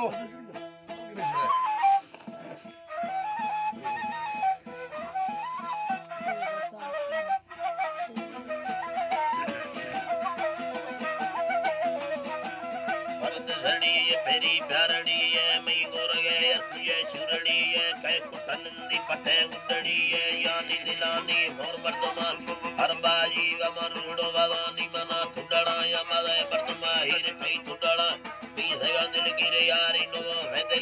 go. Yani Dilani, Horbert Omar, Arbaji, Amar Rudo Vavani.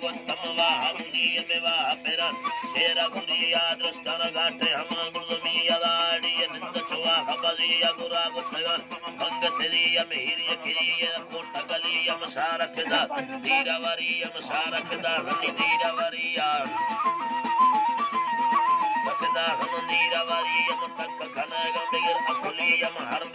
भगवन्तं वाहमुदीयमिवा पिरन् शेरगुरीयादृष्टरगाष्ठे हमागुरुमीयदाडिय निन्दचुवाहपदीयगुरागुस्तगन् भङ्गसिरीयमिहिर्यकिरीयकोट्टकलीयं शारखिद धीरवरीयं शारखिद हनिधीरवरीया धीरवरीयं तक्कनगम्भीरअकुलीयं हर्भ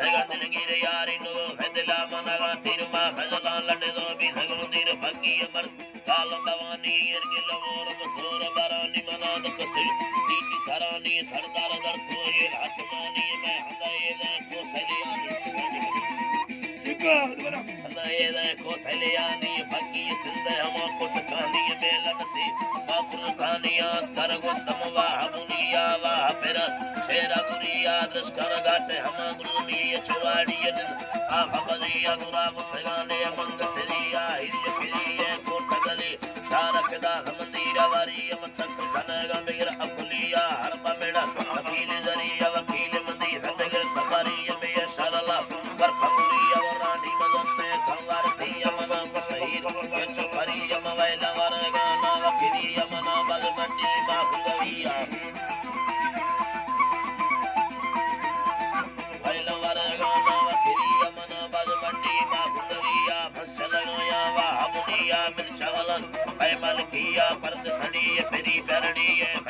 சகந்திரங்கிற யாரினோ வெந்தலா மனகா திருமா பகலா லண்டதோ பிசகுந்திர பக்கிய மர் காலந்தவானி இயற்கில ஓரம் சோர பராணி மனாத கசில் தீட்டி சராணி சர்தார தர்த்தோ ஏ ஆத்மானி மே ஹந்தாயே தோ சலியானி हृदय देखो सलियानी भगी सिंध हम को टकानी बेलन से काकुल धानिया स्तर गोस्तम वाह ಕುರಿಯ ದೃಷ್ಟರಗಾಟ ಹಮ ಗುರುಮಿಯ ಚುವಾಡಿಯ ಆಭಮದಿಯ ದುರಾಗುಸಗಾನೆಯ ಮಂಗ ಸಿರಿಯ ಹಿರಿಯ ಕಿರಿಯ ಕೋಟಗಲಿ ಶಾರಕದ ಹಮಂದಿರ ವಾರಿಯ ಮತ್ತಕ್ಕ ಧನಗಂಭೀರ ಅಕುಲಿಯ ಹರ್ಮ ಮೇಡ ವಕೀಲ ಜರಿಯ ವಕೀಲ ಮಂದಿ ಹಂದಗಿರ ಸವಾರಿಯ ಮೇಯ ಶರಲ ಬರ್ಪಕುಲಿಯ ವರಾಣಿ ಮಗಂತೆ ಕಂಗಾರ ಸಿಯ ಮಗ ಕುಸ್ತಹೀರ मिल चावलन पैमल किया परदसनी ये मेरी करणी है।